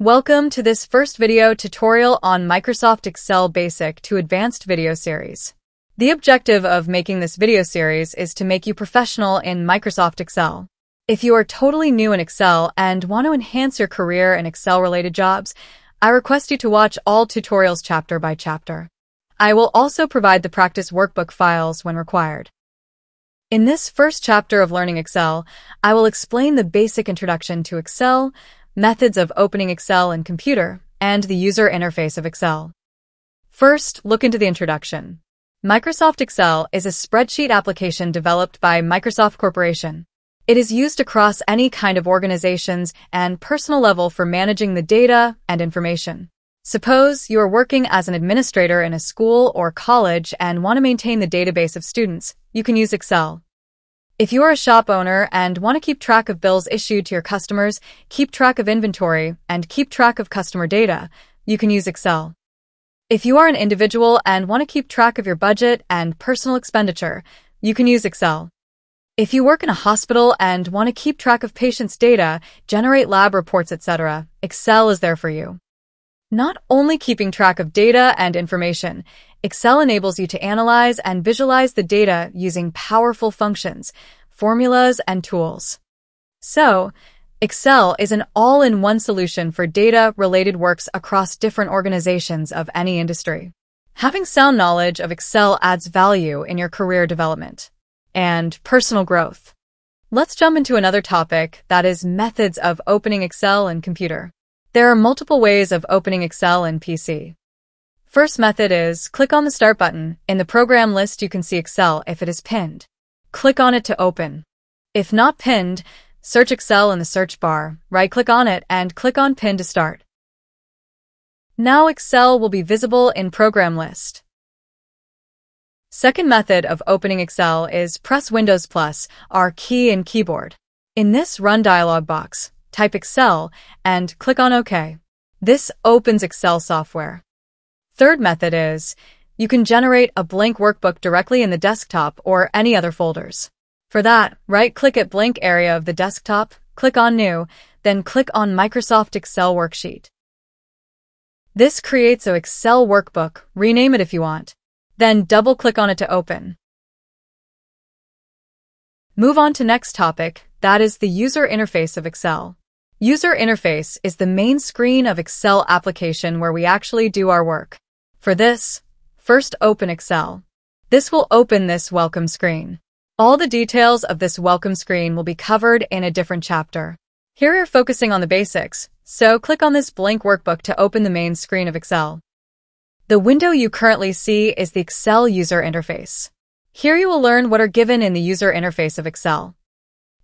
Welcome to this first video tutorial on Microsoft Excel Basic to Advanced video series. The objective of making this video series is to make you professional in Microsoft Excel. If you are totally new in Excel and want to enhance your career in Excel-related jobs, I request you to watch all tutorials chapter by chapter. I will also provide the practice workbook files when required. In this first chapter of Learning Excel, I will explain the basic introduction to Excel, methods of opening Excel in computer, and the user interface of Excel. First, look into the introduction. Microsoft Excel is a spreadsheet application developed by Microsoft Corporation. It is used across any kind of organizations and personal level for managing the data and information. Suppose you are working as an administrator in a school or college and want to maintain the database of students. You can use Excel. If you are a shop owner and want to keep track of bills issued to your customers, keep track of inventory, and keep track of customer data, you can use Excel. If you are an individual and want to keep track of your budget and personal expenditure, you can use Excel. If you work in a hospital and want to keep track of patients' data, generate lab reports, etc., Excel is there for you. Not only keeping track of data and information, Excel enables you to analyze and visualize the data using powerful functions, formulas, and tools. So, Excel is an all-in-one solution for data-related works across different organizations of any industry. Having sound knowledge of Excel adds value in your career development and personal growth. Let's jump into another topic, that is methods of opening Excel in computer. There are multiple ways of opening Excel in PC. First method is click on the Start button. In the program list, you can see Excel if it is pinned. Click on it to open. If not pinned, search Excel in the search bar, right-click on it, and click on Pin to start. Now Excel will be visible in Program List. Second method of opening Excel is press Windows plus R key in keyboard. In this Run dialog box, type Excel and click on OK. This opens Excel software. Third method is, you can generate a blank workbook directly in the desktop or any other folders. For that, right-click at blank area of the desktop, click on New, then click on Microsoft Excel Worksheet. This creates a Excel workbook, rename it if you want. Then double-click on it to open. Move on to next topic, that is the user interface of Excel. User interface is the main screen of Excel application where we actually do our work. For this, first open Excel. This will open this welcome screen. All the details of this welcome screen will be covered in a different chapter. Here we are focusing on the basics, so click on this blank workbook to open the main screen of Excel. The window you currently see is the Excel user interface. Here you will learn what are given in the user interface of Excel.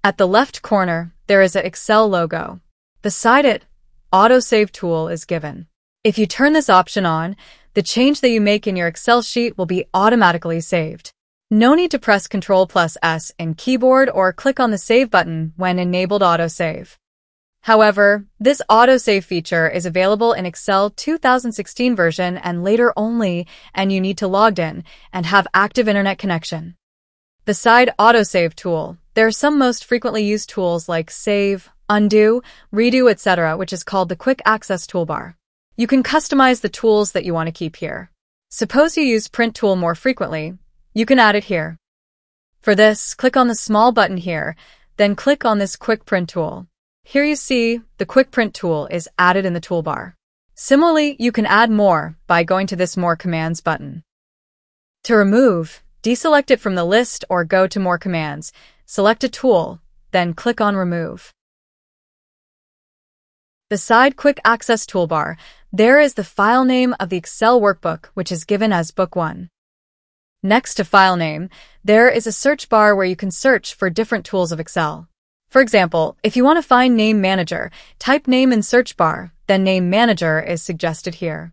At the left corner, there is an Excel logo. Beside it, Autosave tool is given. If you turn this option on, the change that you make in your Excel sheet will be automatically saved. No need to press Ctrl plus S in keyboard or click on the Save button when enabled autosave. However, this autosave feature is available in Excel 2016 version and later only, and you need to log in and have active internet connection. Beside autosave tool, there are some most frequently used tools like save, undo, redo, etc., which is called the quick access toolbar. You can customize the tools that you want to keep here. Suppose you use Print tool more frequently, you can add it here. For this, click on the small button here, then click on this Quick Print tool. Here you see the Quick Print tool is added in the toolbar. Similarly, you can add more by going to this More Commands button. To remove, deselect it from the list or go to More Commands, select a tool, then click on Remove. Beside Quick Access Toolbar, there is the file name of the Excel workbook, which is given as Book 1. Next to file name, there is a search bar where you can search for different tools of Excel. For example, if you want to find Name Manager, type Name in search bar, then Name Manager is suggested here.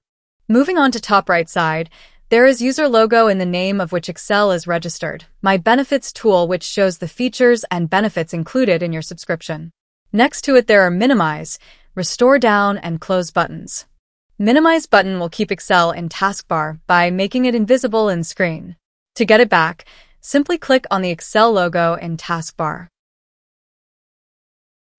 Moving on to top right side, there is user logo in the name of which Excel is registered, My Benefits tool which shows the features and benefits included in your subscription. Next to it there are Minimize, Restore Down, and Close buttons. Minimize button will keep Excel in taskbar by making it invisible in screen. To get it back, simply click on the Excel logo in taskbar.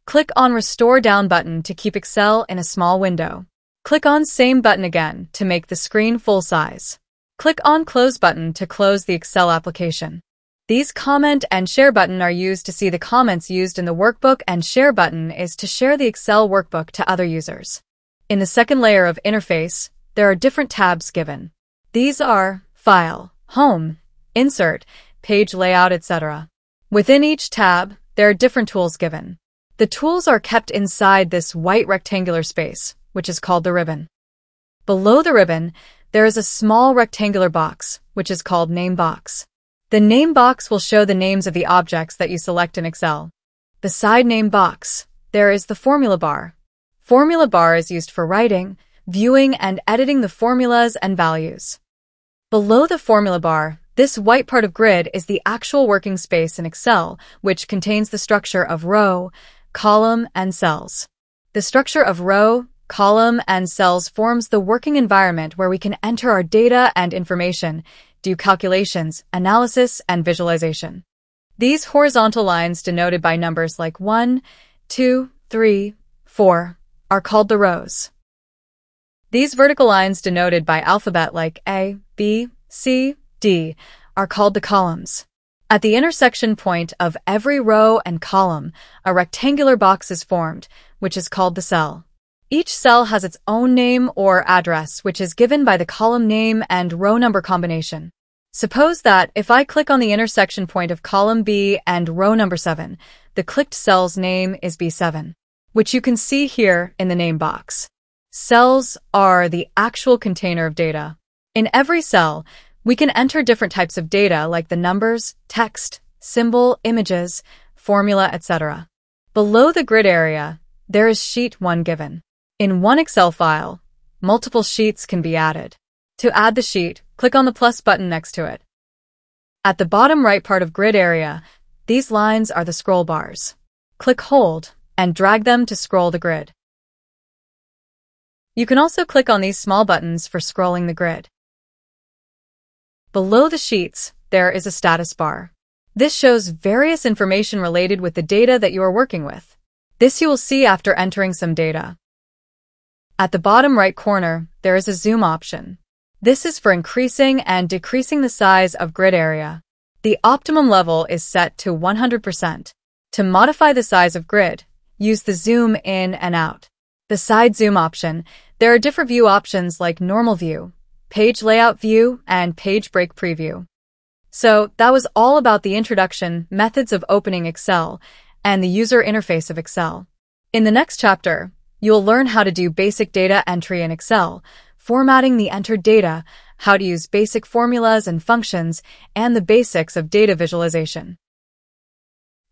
Click on Restore Down button to keep Excel in a small window. Click on Same button again to make the screen full size. Click on Close button to close the Excel application. These comment and share button are used to see the comments used in the workbook and share button is to share the Excel workbook to other users. In the second layer of interface, there are different tabs given. These are File, Home, Insert, Page Layout, etc. Within each tab, there are different tools given. The tools are kept inside this white rectangular space, which is called the ribbon. Below the ribbon, there is a small rectangular box, which is called Name Box. The name box will show the names of the objects that you select in Excel. Beside name box, there is the formula bar. Formula bar is used for writing, viewing, and editing the formulas and values. Below the formula bar, this white part of grid is the actual working space in Excel, which contains the structure of row, column, and cells. The structure of row, column, and cells forms the working environment where we can enter our data and information, do calculations, analysis, and visualization. These horizontal lines denoted by numbers like 1, 2, 3, 4 are called the rows. These vertical lines denoted by alphabet like A, B, C, D are called the columns. At the intersection point of every row and column, a rectangular box is formed, which is called the cell. Each cell has its own name or address, which is given by the column name and row number combination. Suppose that if I click on the intersection point of column B and row number 7, the clicked cell's name is B7, which you can see here in the name box. Cells are the actual container of data. In every cell, we can enter different types of data like the numbers, text, symbol, images, formula, etc. Below the grid area, there is Sheet 1 given. In one Excel file, multiple sheets can be added. To add the sheet, click on the plus button next to it. At the bottom right part of grid area, these lines are the scroll bars. Click Hold and drag them to scroll the grid. You can also click on these small buttons for scrolling the grid. Below the sheets, there is a status bar. This shows various information related with the data that you are working with. This you will see after entering some data. At the bottom right corner, there is a zoom option. This is for increasing and decreasing the size of grid area. The optimum level is set to 100%. To modify the size of grid, use the zoom in and out. The side zoom option, there are different view options like normal view, page layout view, and page break preview. So that was all about the introduction, methods of opening Excel, and the user interface of Excel. In the next chapter, you'll learn how to do basic data entry in Excel, formatting the entered data, how to use basic formulas and functions, and the basics of data visualization.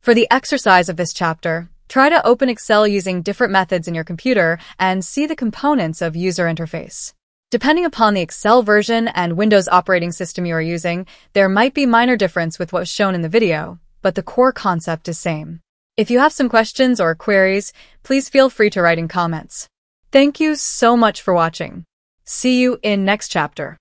For the exercise of this chapter, try to open Excel using different methods in your computer and see the components of user interface. Depending upon the Excel version and Windows operating system you are using, there might be minor difference with what's shown in the video, but the core concept is same. If you have some questions or queries, please feel free to write in comments. Thank you so much for watching. See you in next chapter.